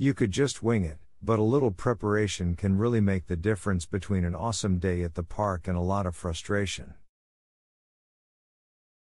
You could just wing it, but a little preparation can really make the difference between an awesome day at the park and a lot of frustration.